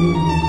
you.